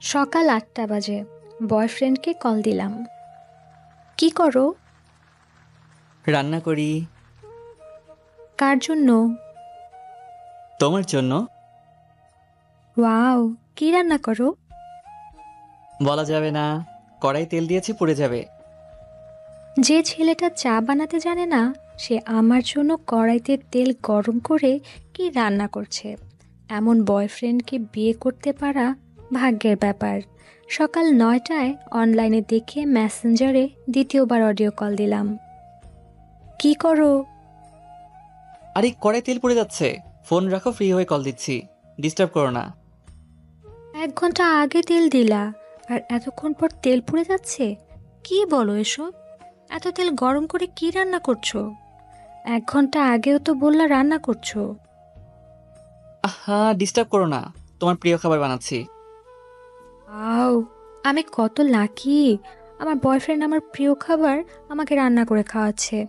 সকাল আটটা বাজে। বয়ফ্রেন্ডকে কল দিলাম। কি করো? রান্না করি। কার জন্য? তোমার জন্য। ওয়াও কি রান্না করো? বলা যাবে না। কড়াই তেল দিয়েছি পুড়ে যাবে। যে ছেলেটা চা বানাতে জানে না সে আমার জন্য কড়াইতে তেল গরম করে কি রান্না করছে? এমন বয়ফ্রেন্ডকে বিয়ে করতে পারা? ভাগ্যের ব্যাপার। সকাল নয়টায় অনলাইনে দেখে মেসেঞ্জারে দ্বিতীয়বার অডিও কল দিলাম। কি করো? আরে কড়াই তেল পুড়ে যাচ্ছে। ফোন রাখো ফ্রি হয়ে কল দিচ্ছি। ডিস্টার্ব করো না। এক ঘণ্টা আগে তেল দিলা। আর এতক্ষণ পর তেল পুড়ে যাচ্ছে? কি বলো এসব? এত তেল গরম করে কি রান্না করছ? এক ঘণ্টা আগেও তো বললা রান্না করছ। আহা ডিস্টার্ব করো না। তোমার প্রিয় খাবার বানাচ্ছি। আও আমি কত লাকি। আমার বয়ফ্রেন্ড আমার প্রিয় খাবার আমাকে রান্না করে খাওয়াচ্ছে।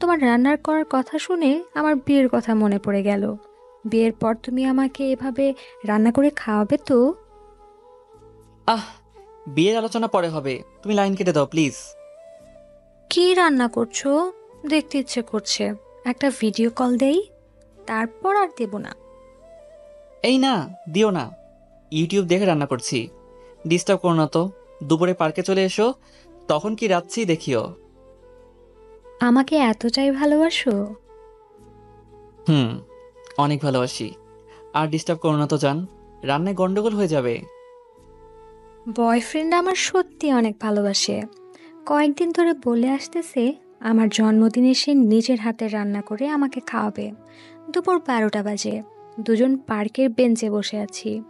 তোমার রান্নার করার কথা শুনে আমার বিয়ের কথা মনে পড়ে গেল। বিয়ের পর তুমি আমাকে এভাবে রান্না করে খাওয়াবে তো? আহ বিয়ের আলোচনা পরে হবে। তুমি লাইন কেটে দাও প্লিজ। কি রান্না করছ? দেখতে ইচ্ছে করছে। একটা ভিডিও কল দেই তারপর আর দেব না। এই না দিও না। ইউটিউব দেখে রান্না করছি। ডিস্টার্ব করো না তো। দুপুরে পার্কে চলে এসো তখন কি রাত্রি দেখিও। আমাকে এতটাই ভালোবাসো? হুম অনেক ভালোবাসি। আর ডিস্টার্ব করো না তো জান। রান্নায় গন্ডগোল হয়ে যাবে। বয়ফ্রেন্ড আমার সত্যি অনেক ভালোবাসে। কয়েকদিন ধরে বলে আসতেছে আমার জন্মদিনে সে নিজের হাতে রান্না করে আমাকে খাওয়াবে। দুপুর বারোটা বাজে। দুজন পার্কের বেঞ্চে বসে আছি।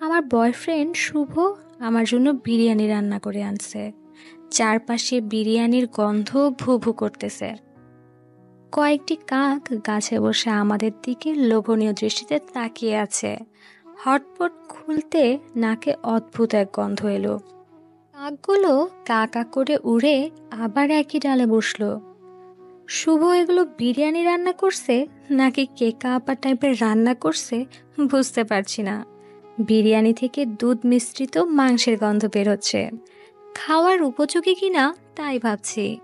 আমার বয়ফ্রেন্ড শুভ আমার জন্য বিরিয়ানি রান্না করে আনছে। চারপাশে বিরিয়ানির গন্ধ ভু ভু করতেছে। কয়েকটি কাক গাছে বসে আমাদের দিকে লোভনীয় দৃষ্টিতে তাকিয়ে আছে। হটপট খুলতে নাকে অদ্ভুত এক গন্ধ এলো। কাকগুলো কা কা করে উড়ে আবার একই ডালে বসল। শুভ এগুলো বিরিয়ানি রান্না করছে নাকি কেকা আপা টাইপের রান্না করছে বুঝতে পারছি না। বিরিয়ানি থেকে দুধ মিশ্রিত মাংসের গন্ধ বেরোচ্ছে খাওয়ার উপযোগী কিনা, তাই ভাবছি।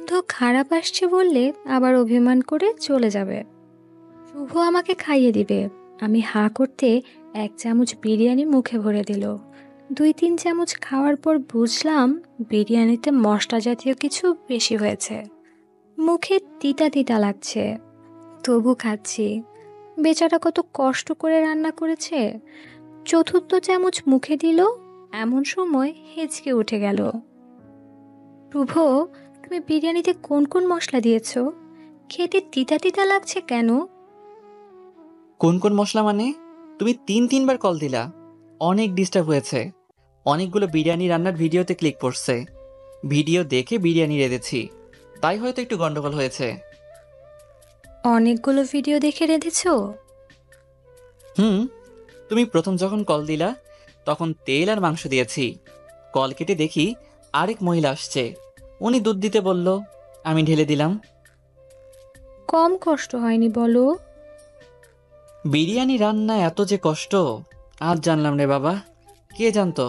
গন্ধ খারাপ আসছে বললে আবার অভিমান করে চলে যাবে। শুভ আমাকে খাইয়ে দিবে। আমি হা করতে এক চামচ বিরিয়ানি মুখে ভরে দিল। দুই তিন চামচ খাওয়ার পর বুঝলাম বিরিয়ানিতে মশলা জাতীয় কিছু বেশি হয়েছে। মুখে তিতা তিতা লাগছে। তবু খাচ্ছি। বেচারা কত কষ্ট করে রান্না করেছে। চতুর্থ চামচ মুখে দিল, এমন সময় হেঁচকে উঠে গেল। শুভ তুমি বিরিয়ানিতে কোন কোন মশলা দিয়েছ? খেতে তিতা তিতা লাগছে কেন? কোন কোন মশলা মানে? তুমি তিন তিনবার কল দিলা। অনেক ডিস্টার্ব হয়েছে। অনেকগুলো বিরিয়ানি রান্নার ভিডিওতে ক্লিক করছে ভিডিও দেখে বিরিয়ানি রেঁধেছি। তাই হয়তো একটু গন্ডগোল হয়েছে। অনেকগুলো ভিডিও দেখে রেঁধেছো? হুম তুমি প্রথম যখন কল দিলা তখন তেল আর মাংস দিয়েছি। কল কেটে দেখি আরেক মহিলা আসছে। উনি দুধ দিতে বলল আমি ঢেলে দিলাম। কম কষ্ট হয়নি বলো। বিরিয়ানি রান্না এত যে কষ্ট আজ জানলাম রে বাবা। কে জানতো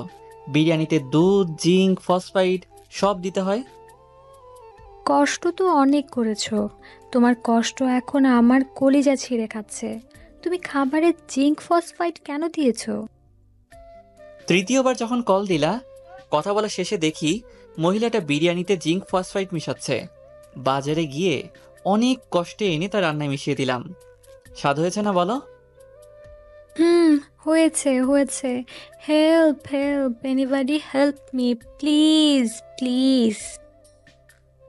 বিরিয়ানিতে দুধ জিঙ্ক ফসফাইড সব দিতে হয়? কষ্ট তো অনেক করেছ। তোমার কষ্ট এখন আমার কলিজা ছিঁড়ে খাচ্ছে। তুমি খাবারে জিঙ্ক ফসফাইড কেন দিয়েছ? তৃতীয়বার যখন কল দিলা কথা বলা শেষে দেখি মহিলাটা বিরিয়ানিতে জিঙ্ক ফসফাইড মিশাচ্ছে। বাজারে গিয়ে অনেক কষ্টে এনে তার রান্নায় মিশিয়ে দিলাম। স্বাদ হয়েছে না বলো? হুম হয়েছে হয়েছে। Help help anybody help me please please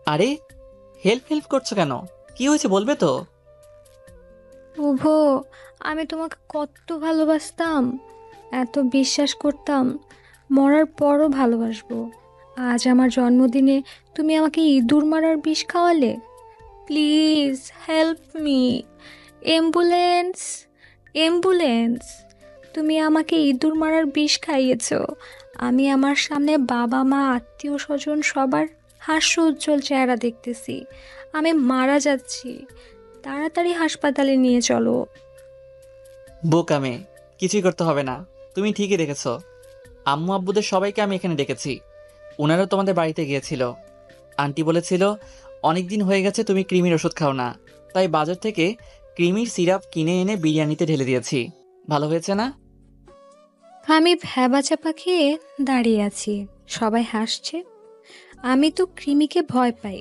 আরে হেল্প হেল্প করছ কেন? কি হয়েছে বলবে তো? শুভ আমি তোমাকে কত ভালোবাসতাম, এত বিশ্বাস করতাম, মরার পরও ভালোবাসবো। আজ আমার জন্মদিনে তুমি আমাকে ইঁদুর মারার বিষ খাওয়ালে? Please help me ambulance ambulance. তুমি আমাকে ইঁদুর মারার বিষ খাইয়েছো। আমি আমার সামনে বাবা, মা আত্মীয় স্বজন সবার হাস্য উজ্জ্বল চেহারা দেখতেছি। আমি মারা যাচ্ছি। তাড়াতাড়ি হাসপাতালে নিয়ে চলো। বোকামে কিছুই করতে হবে না। তুমি ঠিকই দেখেছ। আম্মু আব্বুদের সবাইকে আমি এখানে ডেকেছি। ওনারা তোমাদের বাড়িতে গিয়েছিল। আন্টি বলেছিল অনেক দিন হয়ে গেছে তুমি ক্রিমির ওষুধ খাও না। তাই বাজার থেকে ক্রিমির সিরাপ কিনে এনে বিরিয়ানিতে ঢেলে দিয়েছি। ভালো হয়েছে না? আমি ভ্যাবাচাপা খেয়ে দাঁড়িয়ে আছি। সবাই হাসছে। আমি তো কৃমিকে ভয় পাই।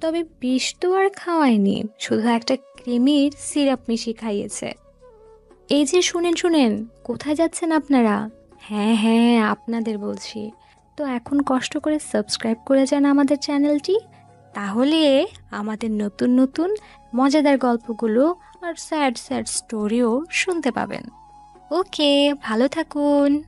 তবে বিষ তো আর খাওয়ায়নি, শুধু একটা কৃমির সিরাপ মিশিয়ে খাইয়েছে। এই যে শুনেন শুনেন, কোথায় যাচ্ছেন আপনারা? হ্যাঁ হ্যাঁ আপনাদের বলছি। তো এখন কষ্ট করে সাবস্ক্রাইব করে যান আমাদের চ্যানেলটি, তাহলে আমাদের নতুন নতুন, মজাদার গল্পগুলো আর স্যাড স্যাড স্টোরিও শুনতে পাবেন। ওকে, ভালো থাকুন।